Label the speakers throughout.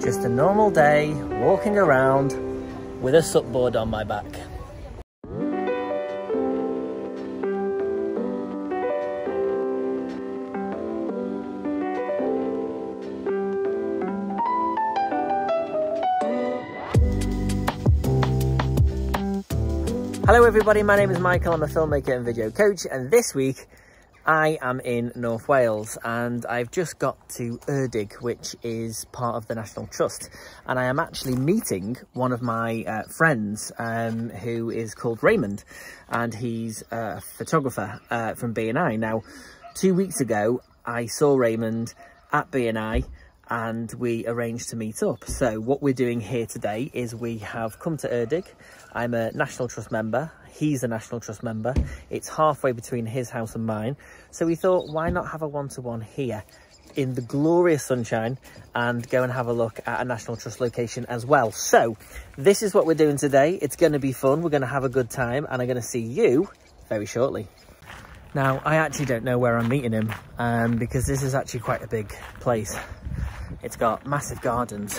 Speaker 1: Just a normal day, walking around with a sup board on my back. Hello everybody, my name is Michael, I'm a filmmaker and video coach and this week I am in North Wales and I've just got to Erddig, which is part of the National Trust. And I am actually meeting one of my uh, friends um, who is called Raymond and he's a photographer uh, from BNI. Now, two weeks ago, I saw Raymond at BNI and we arranged to meet up. So what we're doing here today is we have come to Erddig. I'm a National Trust member. He's a National Trust member. It's halfway between his house and mine. So we thought, why not have a one-to-one -one here in the glorious sunshine and go and have a look at a National Trust location as well. So this is what we're doing today. It's going to be fun. We're going to have a good time and I'm going to see you very shortly. Now, I actually don't know where I'm meeting him um, because this is actually quite a big place. It's got massive gardens.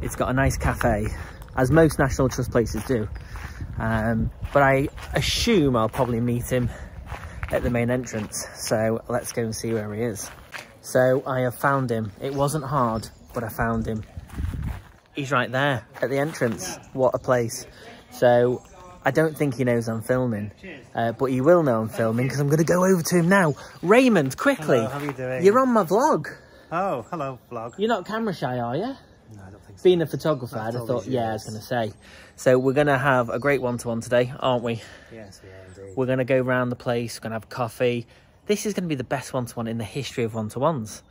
Speaker 1: It's got a nice cafe, as most National Trust places do. Um, but I assume I'll probably meet him at the main entrance. So let's go and see where he is. So I have found him. It wasn't hard, but I found him. He's right there at the entrance. What a place. So I don't think he knows I'm filming, uh, but he will know I'm filming because I'm going to go over to him now. Raymond, quickly.
Speaker 2: Hello, how are you doing?
Speaker 1: You're on my vlog.
Speaker 2: Oh, hello, vlog.
Speaker 1: You're not camera shy, are you?
Speaker 2: No, I don't think so.
Speaker 1: Being a photographer, I'd have thought, yeah, I was going to say. So we're going to have a great one-to-one today, aren't we?
Speaker 2: Yes, we are indeed.
Speaker 1: We're going to go around the place, we're going to have coffee. This is going to be the best one-to-one in the history of one-to-ones.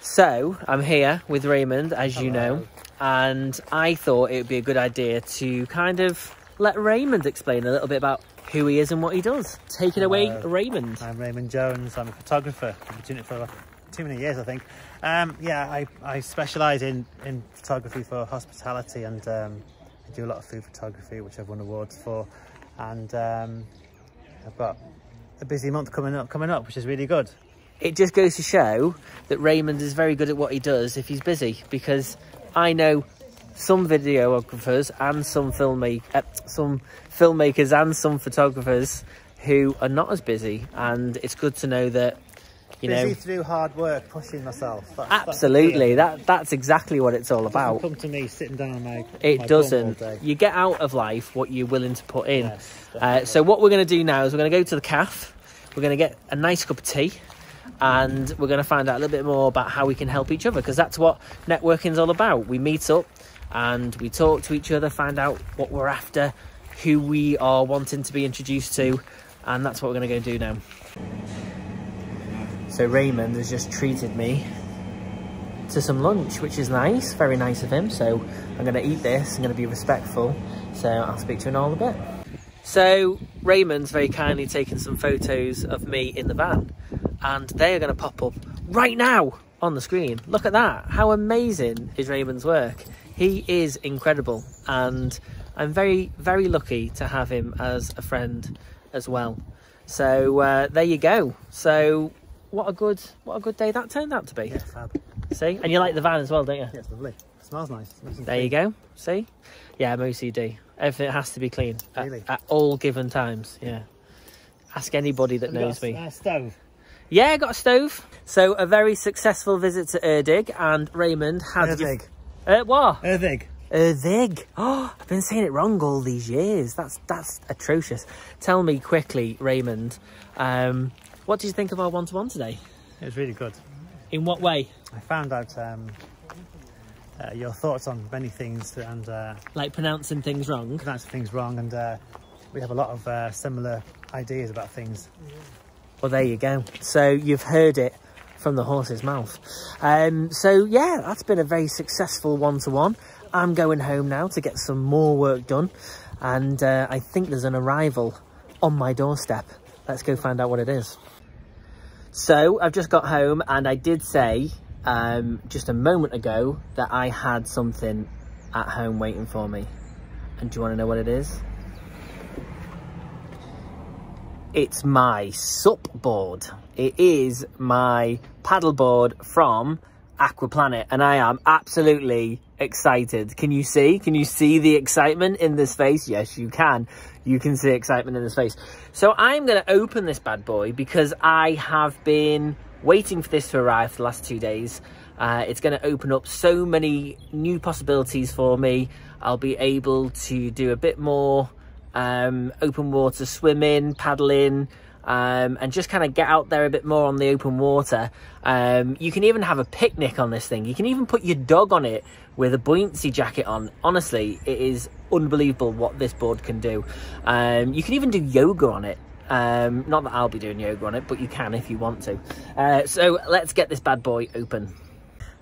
Speaker 1: So I'm here with Raymond, as you know, and I thought it would be a good idea to kind of let Raymond explain a little bit about who he is and what he does. Take it away, Raymond.
Speaker 2: I'm Raymond Jones. I'm a photographer. I've been doing it for too many years, I think. Um, yeah, I, I specialise in, in photography for hospitality and um, I do a lot of food photography, which I've won awards for. And um, I've got a busy month coming up, coming up, which is really good.
Speaker 1: It just goes to show that Raymond is very good at what he does if he's busy, because I know some videographers and some filmmake, uh, some filmmakers and some photographers who are not as busy, and it's good to know that you
Speaker 2: busy
Speaker 1: know
Speaker 2: through hard work, pushing myself. That's,
Speaker 1: absolutely
Speaker 2: That's
Speaker 1: that that's exactly what it's all about.
Speaker 2: come to me sitting down on my.
Speaker 1: It
Speaker 2: my
Speaker 1: doesn't.
Speaker 2: all day.
Speaker 1: You get out of life what you're willing to put in.
Speaker 2: Yes,
Speaker 1: uh, so what we're going to do now is we're going to go to the calf. We're going to get a nice cup of tea, and we're going to find out a little bit more about how we can help each other because that's what networking's all about. We meet up and we talk to each other, find out what we're after, who we are wanting to be introduced to, and that's what we're going to go do now. So Raymond has just treated me to some lunch, which is nice, very nice of him. So I'm going to eat this, I'm going to be respectful. So I'll speak to you in all a bit. So Raymond's very kindly taken some photos of me in the van and they are going to pop up right now on the screen. Look at that. How amazing is Raymond's work? He is incredible and I'm very, very lucky to have him as a friend as well. So uh, there you go. So what a good, what a good day that turned out to be.
Speaker 2: Yeah, fab.
Speaker 1: See? And you like the van as well, don't you?
Speaker 2: Yeah, it's lovely. It smells nice.
Speaker 1: There you go. See? Yeah, I'm OCD. Everything has to be clean at,
Speaker 2: Really?
Speaker 1: at all given times. Yeah. Ask anybody that
Speaker 2: Have
Speaker 1: knows
Speaker 2: a-
Speaker 1: me.
Speaker 2: a stove.
Speaker 1: Yeah, I got a stove. So a very successful visit to Erddig, and Raymond has.
Speaker 2: Erddig.
Speaker 1: Uh, what?
Speaker 2: Erddig.
Speaker 1: Erddig. Oh, I've been saying it wrong all these years. That's that's atrocious. Tell me quickly, Raymond. Um, what did you think of our one-to-one today?
Speaker 2: It was really good.
Speaker 1: In what way?
Speaker 2: I found out um, uh, your thoughts on many things and uh,
Speaker 1: Like pronouncing things wrong?
Speaker 2: pronouncing things wrong, and uh, we have a lot of uh, similar ideas about things.
Speaker 1: Well, there you go. So you've heard it from the horse's mouth. Um, so yeah, that's been a very successful one-to-one. I'm going home now to get some more work done. And uh, I think there's an arrival on my doorstep. Let's go find out what it is. So I've just got home and I did say um, just a moment ago that I had something at home waiting for me. And do you want to know what it is? It's my sup board. It is my paddleboard from Aquaplanet and I am absolutely excited. Can you see? Can you see the excitement in this face? Yes, you can. You can see excitement in this face. So I'm going to open this bad boy because I have been waiting for this to arrive for the last two days. Uh, it's going to open up so many new possibilities for me. I'll be able to do a bit more um, open water swimming, paddling, um, and just kind of get out there a bit more on the open water. Um, you can even have a picnic on this thing. You can even put your dog on it with a buoyancy jacket on. Honestly, it is unbelievable what this board can do. Um, you can even do yoga on it. Um, not that I'll be doing yoga on it, but you can if you want to. Uh, so let's get this bad boy open.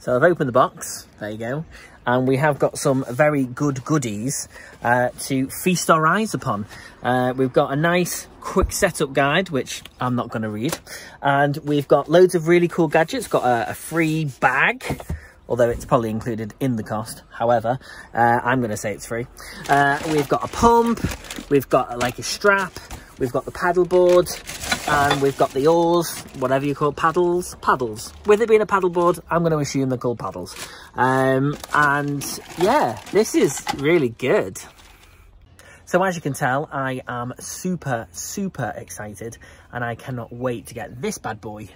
Speaker 1: So I've opened the box, there you go, and we have got some very good goodies uh, to feast our eyes upon. Uh, we've got a nice quick setup guide, which I'm not going to read, and we've got loads of really cool gadgets, got a, a free bag, although it's probably included in the cost. However, uh, I'm going to say it's free. Uh, we've got a pump, we've got like a strap, we've got the paddle board, and we've got the oars, whatever you call paddles, paddles. With it being a paddleboard, I'm going to assume they're called paddles. Um, and yeah, this is really good. So as you can tell, I am super, super excited and I cannot wait to get this bad boy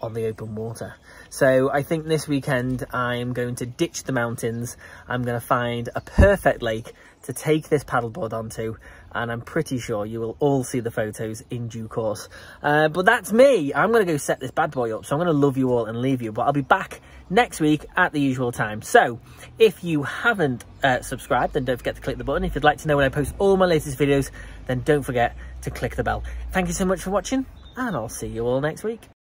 Speaker 1: on the open water. So I think this weekend I'm going to ditch the mountains. I'm going to find a perfect lake to take this paddleboard onto and I'm pretty sure you will all see the photos in due course. Uh, but that's me. I'm going to go set this bad boy up. So I'm going to love you all and leave you. But I'll be back next week at the usual time. So if you haven't uh, subscribed, then don't forget to click the button. If you'd like to know when I post all my latest videos, then don't forget to click the bell. Thank you so much for watching and I'll see you all next week.